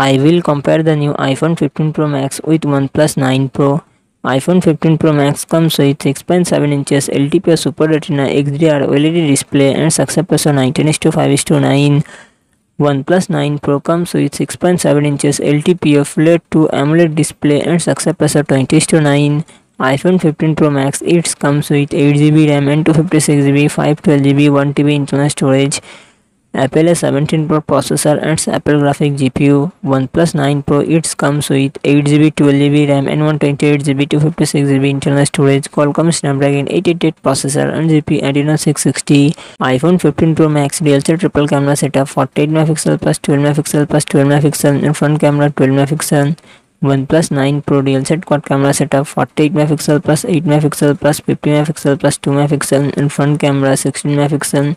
I will compare the new iPhone 15 Pro Max with OnePlus 9 Pro. iPhone 15 Pro Max comes with 6.7 inches LTPO Super Retina XDR OLED display and success ratio 9. OnePlus 9 Pro comes with 6.7 inches LTPO flat to AMOLED display and success ratio 9 iPhone 15 Pro Max it comes with 8GB RAM and 256GB, 512GB, 1TB internal storage. Apple A17 Pro processor and Apple Graphic GPU OnePlus 9 Pro it comes with 8GB 12GB RAM and 128GB 256GB internal storage Qualcomm Snapdragon 888 processor and GPU Adreno 660 iPhone 15 Pro Max dual set triple camera setup 48MP plus 12MP plus 12MP and front camera 12MP OnePlus 9 Pro dual set quad camera setup 48MP plus 8MP plus 50MP plus 2MP and front camera 16MP